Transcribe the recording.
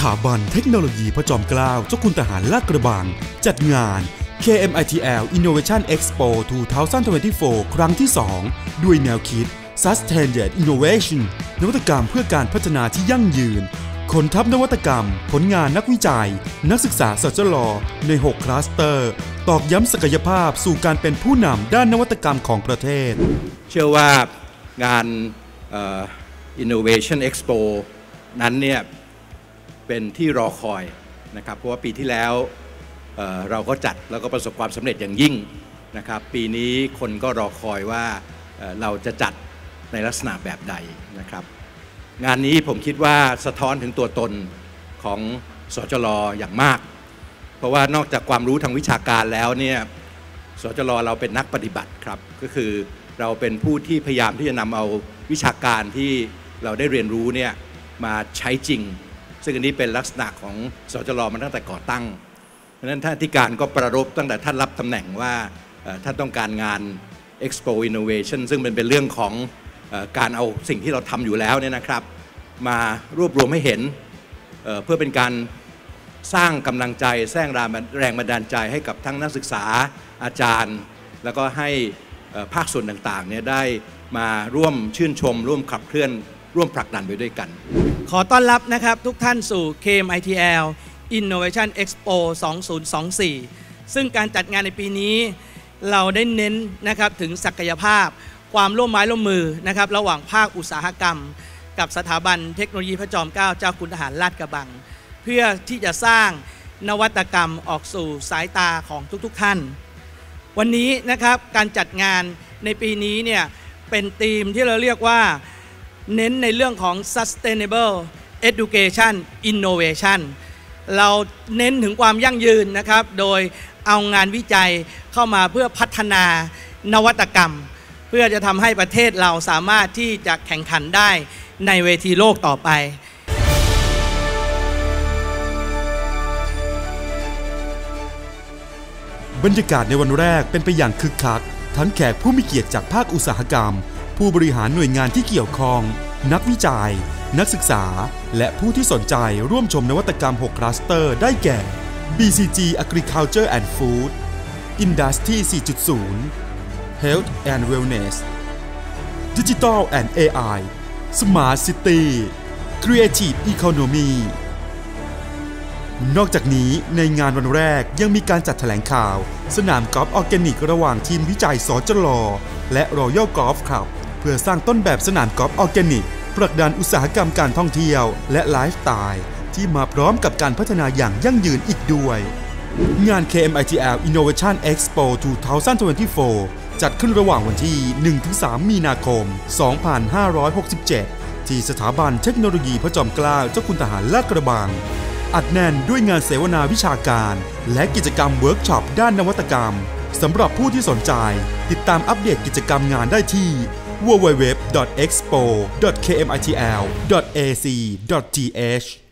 สถาบันเทคโนโลยีพระจอมเกล้าเจ้าคุณทหารลาดกระบัง จัดงาน KMITL Innovation Expo 2024 ครั้งที่ 2 ด้วยแนวคิด Sustained Innovation นวัตกรรมเพื่อการพัฒนาที่ยั่งยืนคนทัพนวัตกรรม ผลงานนักวิจัย นักศึกษาสจลใน 6 คลัสเตอร์ ตอกย้ำศักยภาพสู่การเป็นผู้นำด้านนวัตกรรมของประเทศ เชื่อว่างาน Innovation Expo นั้นเนี่ย เป็นที่รอคอยนะครับเพราะว่าปีที่แล้วเเราก็จัดแล้วก็ประสบความสำเร็จอย่างยิ่งนะครับปีนี้คนก็รอคอยว่าเเราจะจัดในลักษณะแบบใดนะครับ งานนี้ผมคิดว่าสะท้อนถึงตัวตนของสจลอย่างมาก เพราะว่านอกจากความรู้ทางวิชาการแล้วเนี่ยสจลเราเป็นนักปฏิบัติครับก็คือเราเป็นผู้ที่พยายามที่จะนำเอาวิชาการที่เราได้เรียนรู้เนี่ยมาใช้จริง ซึ่งอันนี้เป็นลักษณะของสจลมาตั้งแต่ก่อตั้งเพราะนั้นท่านอธิการก็ประรบตั้งแต่ท่านรับตำแหน่งว่าท่านต้องการงาน Expo Innovation ซึ่งเป็นเป็นเรื่องของอการเอาสิ่งที่เราทำอยู่แล้วเนี่ยนะครับ มารวบรวมให้เห็นเเพื่อเป็นการสร้างกำลังใจสร้างแรงบันดาลใจให้กับทั้งนักศึกษาอาจารย์ แล้วก็ให้ภาคส่วนต่างๆเนี่ยได้มาร่วมชื่นชม ร่วมขับเคลื่อน ร่วมผลักดันไปด้วยกัน ขอต้อนรับนะครับทุกท่านสู่ KMITL Innovation Expo 2024 ซึ่งการจัดงานในปีนี้เราได้เน้นนะครับถึงศักยภาพ ความร่วมไม้ร่วมมือนะครับระหว่างภาคอุตสาหกรรม กับสถาบันเทคโนโลยีพระจอมเกล้าเจ้าคุณทหารลาดกระบัง เพื่อที่จะสร้างนวัตกรรมออกสู่สายตาของทุกๆท่าน วันนี้นะครับการจัดงานในปีนี้เนี่ยเป็นธีมที่เราเรียกว่า เน้นในเรื่องของ sustainable education innovation เราเน้นถึงความยั่งยืนนะครับ โดยเอางานวิจัยเข้ามาเพื่อพัฒนานวัตกรรม เพื่อจะทำให้ประเทศเราสามารถที่จะแข่งขันได้ในเวทีโลกต่อไปบรรยากาศในวันแรกเป็นไปอย่างคึกคัก ทั้งแขกผู้มีเกียรติจากภาคอุตสาหกรรม ผู้บริหารหน่วยงานที่เกี่ยวข้อง นักวิจัย นักศึกษา และผู้ที่สนใจร่วมชมนวัตกรรม 6 คลัสเตอร์ ได้แก่ BCG Agriculture and Food Industry 4.0 Health and Wellness Digital and AI Smart City Creative Economy นอกจากนี้ในงานวันแรกยังมีการจัดแถลงข่าว สนามกอล์ฟออร์แกนิก ระหว่างทีมวิจัยสจลและรอยัลกอล์ฟคลับ เพื่อสร้างต้นแบบสนามกอล์ฟออร์แกนิกผลักดันอุตสาหกรรมการท่องเที่ยว และไลฟ์สไตล์ที่มาพร้อมกับการพัฒนาอย่างยั่งยืนอีกด้วย งาน KMITL Innovation Expo 2024 จัดขึ้นระหว่างวันที่ 1-3 มีนาคม 2567 ที่สถาบันเทคโนโลยีพระจอมเกล้าเจ้าคุณทหารลาดกระบัง อัดแน่นด้วยงานเสวนาวิชาการ และกิจกรรมเวิร์กช็อปด้านนวัตกรรมสำหรับผู้ที่สนใจ ติดตามอัปเดตกิจกรรมงานได้ที่ www.expo.kmitl.ac.th